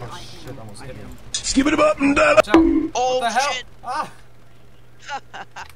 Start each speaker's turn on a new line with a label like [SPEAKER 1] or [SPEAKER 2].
[SPEAKER 1] Oh shit, almost hit him.
[SPEAKER 2] Skip it up and down.
[SPEAKER 1] Watch out.
[SPEAKER 3] Oh
[SPEAKER 1] what the hell? Ah!